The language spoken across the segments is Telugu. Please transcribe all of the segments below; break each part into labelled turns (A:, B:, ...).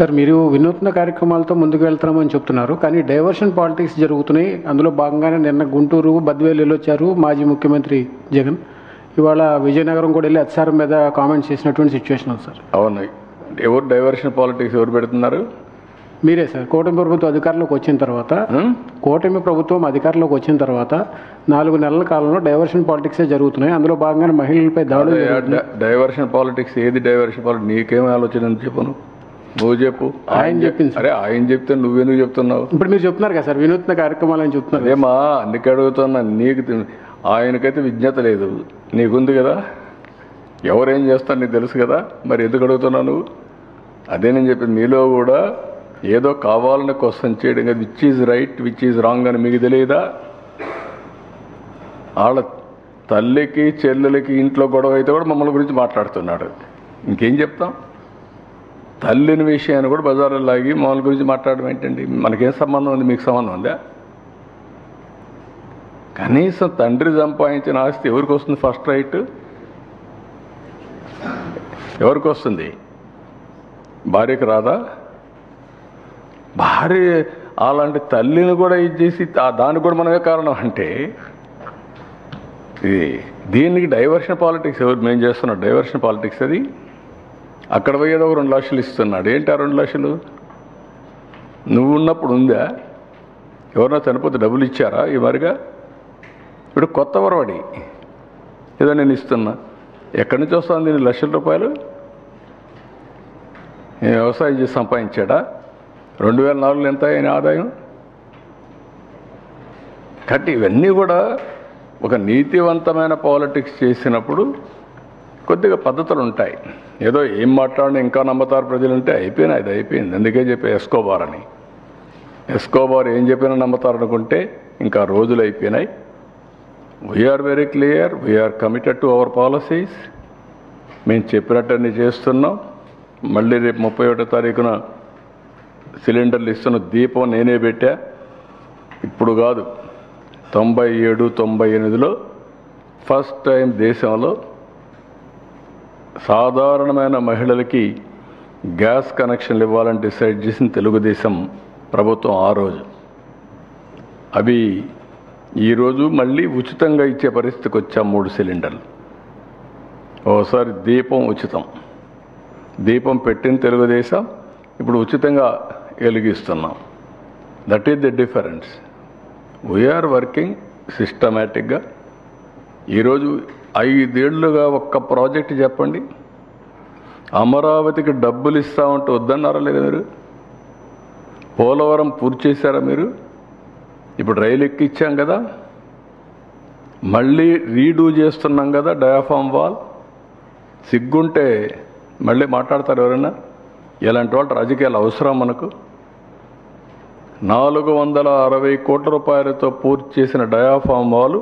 A: సార్ మీరు వినూత్న కార్యక్రమాలతో ముందుకు వెళ్తామని చెప్తున్నారు. కానీ డైవర్షన్ పాలిటిక్స్ జరుగుతున్నాయి. అందులో భాగంగానే నిన్న గుంటూరు బద్వేలు వెళ్ళొచ్చారు మాజీ ముఖ్యమంత్రి జగన్. ఇవాళ విజయనగరం కూడా వెళ్ళి అత్సారం మీద కామెంట్స్ చేసినటువంటి సిచ్యువేషన్ ఉంది సార్.
B: అవును. ఎవరు డైవర్షన్ పాలిటిక్స్ ఎవరు పెడుతున్నారు?
A: మీరే సార్. కూటమి ప్రభుత్వం అధికారంలోకి వచ్చిన తర్వాత? కూటమి ప్రభుత్వం అధికారంలోకి వచ్చిన తర్వాత నాలుగు నెలల కాలంలో డైవర్షన్ పాలిటిక్సే జరుగుతున్నాయి. అందులో భాగంగానే మహిళలపై దాడులు
B: డైవర్షన్ పాలిటిక్స్ ఏది డైవర్షన్ పాలిటిక్స్? నీకేం ఆలోచన ఉంది చెప్పు నువ్వు చెప్పు.
A: ఆయన
B: చెప్-
A: చెప్పింది. సార్.
B: అరే ఆయన చెప్తే నువ్వెందుకు చెప్తున్నావు?
A: ఇప్పుడు మీరు చెప్తున్నారు కదా సార్ వినూత్న కార్యక్రమాలు అని చెప్తున్నారు.
B: అదేమా అందుకే అడుగుతున్నా నీకు ఆయనకైతే విజ్ఞత లేదు. నీకుంది కదా? ఎవరేం చేస్తారు నీకు తెలుసు కదా? మరి ఎందుకు అడుగుతున్నావు నువ్వు? అదే నేను చెప్పింది మీలో కూడా ఏదో కావాలని క్వశ్చన్ చేయడం కదా. Which is right which is wrong అని మీకు తెలియదా? వాళ్ళ తల్లికి చెల్లెలకి ఇంట్లో గొడవ అయితే కూడా మమ్మల్ని గురించి మాట్లాడుతున్నాడు. ఇంకేం చెప్తాం? తల్లిని విషయాన్ని కూడా బజార్లో లాగి మామూలు గురించి మాట్లాడడం ఏంటండి? మనకేం సంబంధం ఉంది? మీకు సంబంధం ఉందా? కనీసం తండ్రి సంపాదించిన ఆస్తి ఎవరికి వస్తుంది ఫస్ట్ రైట్? ఎవరికి వస్తుంది? భార్యకి రాదా? భార్య అలాంటి తల్లిని కూడా ఇది చేసి దానికి కూడా మనమే కారణం అంటే ఇది దీనికి డైవర్షన్ పాలిటిక్స్ ఎవరు మేము చేస్తున్నాం డైవర్షన్ పాలిటిక్స్ అది? అక్కడ పోయేదో ఒక రెండు లక్షలు ఇస్తున్నాడు. ఏంటి ఆ రెండు లక్షలు? నువ్వు ఉన్నప్పుడు ఉందా? ఎవరన్నా చనిపోతే డబ్బులు ఇచ్చారా ఈ మరిగా? ఇప్పుడు కొత్త వరవడి. ఏదో నేను ఇస్తున్నా. ఎక్కడి నుంచి వస్తాను దీని లక్షల రూపాయలు? నేను వ్యవసాయం చేసి సంపాదించాడా? రెండు వేల నాలుగులో ఎంత అయిన ఆదాయం? కాబట్టి ఇవన్నీ కూడా ఒక నీతివంతమైన పాలిటిక్స్ చేసినప్పుడు కొద్దిగా పద్ధతులు ఉంటాయి. ఏదో ఏం మాట్లాడినా ఇంకా నమ్మతారు ప్రజలంటే అయిపోయినాయి అది అయిపోయింది. అందుకే చెప్పి ఎస్కోబార్ అని. ఎస్కోబార్ ఏం చెప్పినా నమ్మతారు అనుకుంటే ఇంకా రోజులు అయిపోయినాయి. We're very clear we're committed to our policies మేము చెప్పినట్టన్ని చేస్తున్నాం. మళ్ళీ రేపు ముప్పై ఒకటో తారీఖున సిలిండర్లు ఇస్తున్న దీపం నేనే పెట్టా. ఇప్పుడు కాదు తొంభై ఏడు తొంభై ఎనిమిదిలో ఫస్ట్ టైం దేశంలో సాధారణమైన మహిళలకి గ్యాస్ కనెక్షన్లు ఇవ్వాలని డిసైడ్ చేసిన తెలుగుదేశం ప్రభుత్వం ఆ రోజు. అవి ఈరోజు మళ్ళీ ఉచితంగా ఇచ్చే పరిస్థితికి వచ్చాం మూడు సిలిండర్లు. ఓసారి దీపం ఉచితం. దీపం పెట్టిన తెలుగుదేశం ఇప్పుడు ఉచితంగా వెలిగిస్తున్నాం. That is the difference we're working సిస్టమేటిక్గా ఈరోజు ఐదేళ్ళుగా ఒక్క ప్రాజెక్ట్ చెప్పండి. అమరావతికి డబ్బులు ఇస్తామంటే వద్దన్నారా లేదా మీరు? పోలవరం పూర్తి చేశారా మీరు? ఇప్పుడు రైలు ఎక్కిచ్చాం కదా. మళ్ళీ రీడూ చేస్తున్నాం కదా డయాఫామ్ వాల్. సిగ్గుంటే మళ్ళీ మాట్లాడతారు ఎవరైనా ఇలాంటి వాళ్ళ రాజకీయాలు అవసరం మనకు. నాలుగు వందల అరవై కోట్ల రూపాయలతో పూర్తి చేసిన డయాఫామ్ వాల్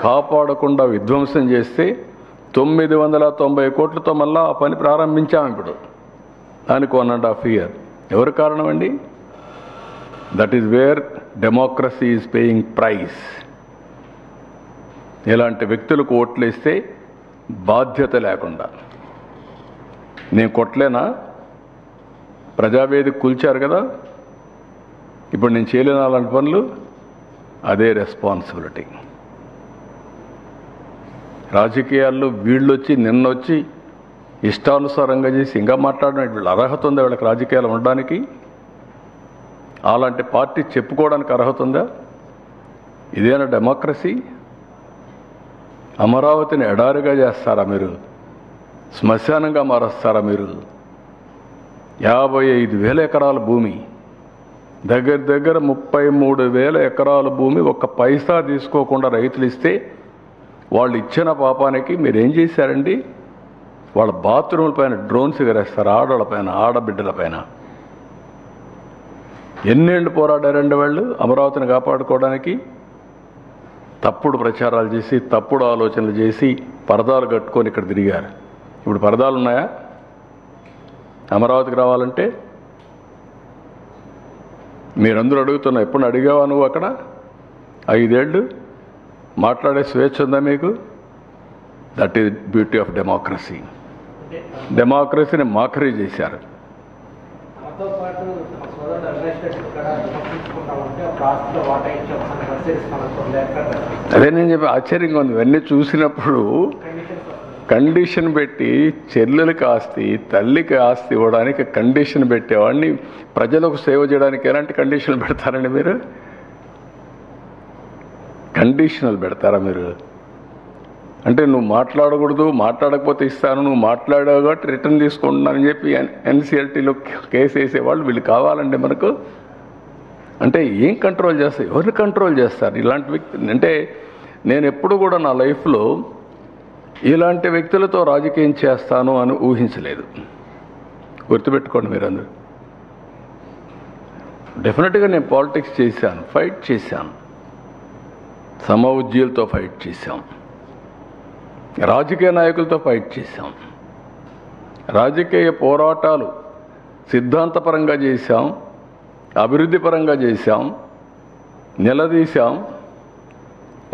B: కాపాడకుండా విధ్వంసం చేస్తే తొమ్మిది వందల తొంభై కోట్లతో మళ్ళా ఆ పని ప్రారంభించాము ఇప్పుడు. దానికి వన్ అండ్ హాఫ్ ఇయర్ ఎవరు కారణం అండి that is where democracy is paying price ఇలాంటి వ్యక్తులకు ఓట్లేస్తే బాధ్యత లేకుండా. నేను కొట్టలేనా? ప్రజావేదిక కూల్చారు కదా? ఇప్పుడు నేను చేయలేను అలాంటి పనులు? అదే రెస్పాన్సిబిలిటీ రాజకీయాల్లో వీళ్ళొచ్చి నిన్నొచ్చి ఇష్టానుసారంగా చేసి ఇంకా మాట్లాడడం వీళ్ళు అర్హత ఉందా? వీళ్ళకి రాజకీయాలు ఉండడానికి? అలాంటి పార్టీ చెప్పుకోవడానికి అర్హత ఉందా? ఇదేనా డెమోక్రసీ? అమరావతిని ఎడారిగా చేస్తారా మీరు? శ్మశానంగా మారుస్తారా మీరు? యాభై ఐదు వేల ఎకరాల భూమి. దగ్గర దగ్గర ముప్పై మూడు వేల ఎకరాల భూమి ఒక్క పైసా తీసుకోకుండా రైతులు ఇస్తే వాళ్ళు ఇచ్చిన పాపానికి మీరు ఏం చేశారండి? వాళ్ళ బాత్రూముల పైన డ్రోన్స్ ఎగరేస్తారు ఆడవాళ్ళ పైన ఆడబిడ్డల పైన. ఎన్నేళ్ళు పోరాడారండి వాళ్ళు అమరావతిని కాపాడుకోవడానికి? తప్పుడు ప్రచారాలు చేసి తప్పుడు ఆలోచనలు చేసి పరదాలు కట్టుకొని ఇక్కడ తిరిగారు. ఇప్పుడు పరదాలు ఉన్నాయా? అమరావతికి రావాలంటే? మీరందరూ అడుగుతున్నా ఎప్పుడు అడిగావా నువ్వు అక్కడ? ఐదేళ్ళు? మాట్లాడే స్వేచ్ఛ ఉందా మీకు? That is beauty of democracy డెమోక్రసీని mockery చేశారు. అదే నేను చెప్పి ఆశ్చర్యంగా ఉంది. ఇవన్నీ చూసినప్పుడు కండిషన్ పెట్టి చెల్లెలకి ఆస్తి తల్లికి ఆస్తి ఇవ్వడానికి కండిషన్ పెట్టేవాడిని. ప్రజలకు సేవ చేయడానికి ఎలాంటి కండిషన్లు పెడతారండి మీరు? కండిషనల్ పెడతారా మీరు? అంటే నువ్వు మాట్లాడకూడదు మాట్లాడకపోతే ఇస్తాను నువ్వు మాట్లాడావు కాబట్టి రిటర్న్ తీసుకుంటున్నానని చెప్పి ఎన్సీఎల్టీలో కేసు వేసేవాళ్ళు వీళ్ళు కావాలండి మనకు. అంటే ఏం కంట్రోల్ చేస్తారు? ఎవరిని కంట్రోల్ చేస్తారు? ఇలాంటి వ్యక్తి అంటే నేను ఎప్పుడు కూడా నా లైఫ్లో ఇలాంటి వ్యక్తులతో రాజకీయం చేస్తాను అని ఊహించలేదు. గుర్తుపెట్టుకోండి మీరందరూ. డెఫినెట్గా నేను పాలిటిక్స్ చేశాను ఫైట్ చేశాను. సమఉజ్జీలతో ఫైట్ చేశాం. రాజకీయ నాయకులతో ఫైట్ చేశాం. రాజకీయ పోరాటాలు సిద్ధాంతపరంగా చేశాం అభివృద్ధి పరంగా చేశాం నిలదీశాం.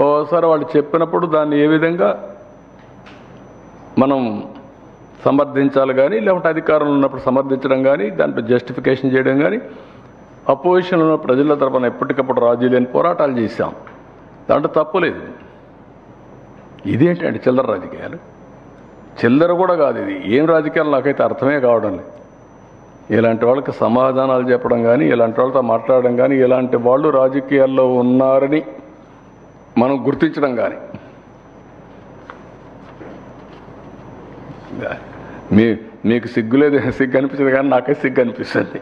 B: ఓసారి వాళ్ళు చెప్పినప్పుడు దాన్ని ఏ విధంగా మనం సమర్థించాలి కానీ లేకుంటే అధికారంలో ఉన్నప్పుడు సమర్థించడం కానీ దాంట్లో జస్టిఫికేషన్ చేయడం కానీ అపోజిషన్లో ఉన్న ప్రజల తరపున ఎప్పటికప్పుడు రాజీ లేని పోరాటాలు చేశాం. దాంట్లో తప్పులేదు ఇదేంటండి చిల్లర రాజకీయాలు? చిల్లర కూడా కాదు ఇది. ఏం రాజకీయాలు నాకైతే అర్థమే కావడం లేదు. ఇలాంటి వాళ్ళకి సమాధానాలు చెప్పడం కానీ ఇలాంటి వాళ్ళతో మాట్లాడడం కానీ ఇలాంటి వాళ్ళు రాజకీయాల్లో ఉన్నారని మనం గుర్తించడం కానీ మీ మీకు సిగ్గు లేదు సిగ్గు అనిపించదు కానీ నాకే సిగ్గు అనిపిస్తుంది.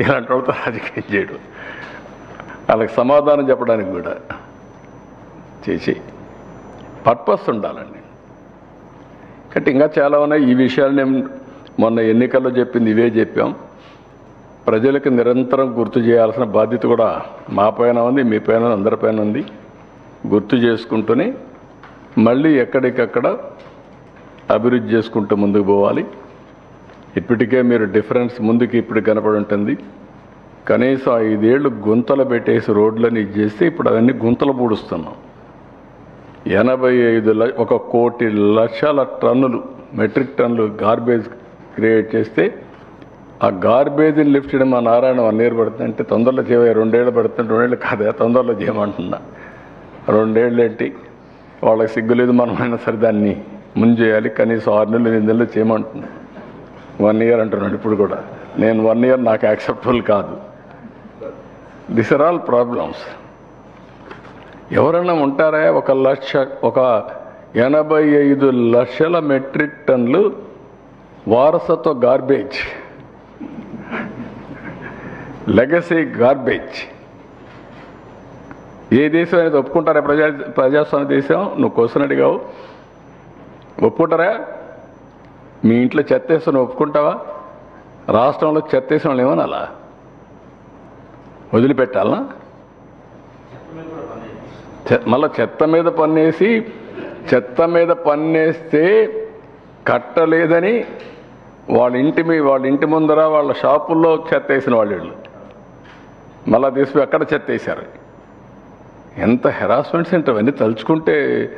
B: ఇలాంటి వాళ్ళతో రాజకీయం చేయడం. వాళ్ళకి సమాధానం చెప్పడానికి కూడా. చేసి పర్పస్ ఉండాలండి. కాబట్టి ఇంకా చాలా ఉన్నాయి. ఈ విషయాలు నేను మొన్న ఎన్నికల్లో చెప్పింది ఇవే చెప్పాం. ప్రజలకు నిరంతరం గుర్తు చేయాల్సిన బాధ్యత కూడా మా పైన ఉంది మీ పైన అందరిపైన ఉంది. గుర్తు చేసుకుంటూనే మళ్ళీ ఎక్కడికక్కడ అభివృద్ధి చేసుకుంటూ ముందుకు పోవాలి. ఇప్పటికే మీరు డిఫరెన్స్ ముందుకి ఇప్పుడు కనపడి ఉంటుంది. కనీసం ఐదేళ్ళు గుంతలు పెట్టేసి రోడ్లని చేస్తే ఇప్పుడు అవన్నీ గుంతలు పూడుస్తున్నాం. ఎనభై ఐదు ఒక కోటి లక్షల టన్నులు మెట్రిక్ టన్నులు గార్బేజ్ క్రియేట్ చేస్తే ఆ గార్బేజ్ని లిఫ్ట్ చేయడం మా నారాయణ వన్ ఇయర్ పడుతుంది అంటే తొందరలో చేయవే రెండేళ్ళు పడుతుంది రెండేళ్ళు కాదే తొందరలో చేయమంటున్నా. రెండేళ్ళు ఏంటి వాళ్ళకి సిగ్గు లేదు మనమైనా సరే దాన్ని ముంజేయాలి కనీసం ఆరు నెలలు ఎనిమిది నెలలు చేయమంటున్నా. వన్ ఇయర్ అంటున్నాడు ఇప్పుడు కూడా. నేను వన్ ఇయర్ నాకు యాక్సెప్టబుల్ కాదు. This are all problems. ఎవరన్నా ఉంటారా? ఒక లక్ష ఒక ఎనభై ఐదు లక్షల మెట్రిక్ టన్లు వారసత్వ గార్బేజ్. Legacy garbage. ఏ దేశం అనేది ఒప్పుకుంటారా ప్రజా ప్రజాస్వామ్య దేశం? నువ్వు క్వశ్చన్ అడిగావు. ఒప్పుకుంటారా? మీ ఇంట్లో చెత్తేసిన ఒప్పుకుంటావా? రాష్ట్రంలో చెత్తేసిన వాళ్ళు ఏమనాలా? వదిలిపెట్టాలనా? మళ్ళీ చెత్త మీద పన్నేసి చెత్త మీద పన్నేస్తే కట్టలేదని వాళ్ళ ఇంటి మీ వాళ్ళ ఇంటి ముందర వాళ్ళ షాపుల్లో చెత్త వేసిన వాళ్ళు వీళ్ళు. మళ్ళా తీసుకుని అక్కడ చెత్త వేశారు. ఎంత హెరాస్మెంట్స్ అంటే అవన్నీ తలుచుకుంటే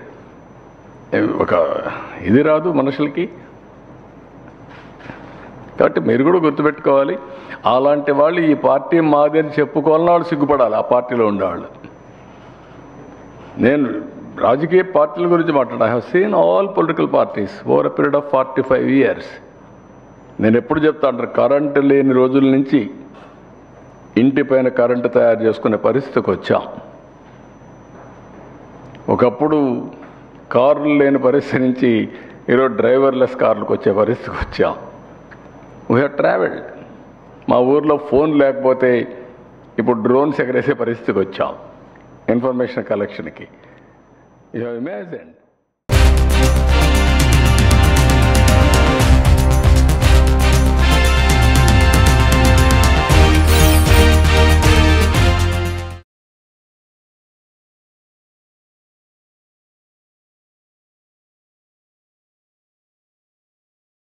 B: ఒక ఇది రాదు మనుషులకి. కాబట్టి మీరు కూడా గుర్తుపెట్టుకోవాలి. అలాంటి వాళ్ళు ఈ పార్టీ మాది అని చెప్పుకోవాలని వాళ్ళు సిగ్గుపడాలి ఆ పార్టీలో ఉండేవాళ్ళు. నేను రాజకీయ పార్టీల గురించి మాట్లాడా I have seen all political parties over a period of forty five years నేను ఎప్పుడు చెప్తా అంటారు కరెంటు లేని రోజుల నుంచి ఇంటి పైన కరెంటు తయారు చేసుకునే పరిస్థితికి వచ్చాం. ఒకప్పుడు కార్లు లేని పరిస్థితి నుంచి ఈరోజు డ్రైవర్లెస్ కార్లకు వచ్చే పరిస్థితికి వచ్చాం. వీ హ్యావ్ ట్రావెల్డ్ మా ఊర్లో ఫోన్ లేకపోతే ఇప్పుడు డ్రోన్స్ ఎగరేసే పరిస్థితికి వచ్చాం. information collectionకి. You have imagined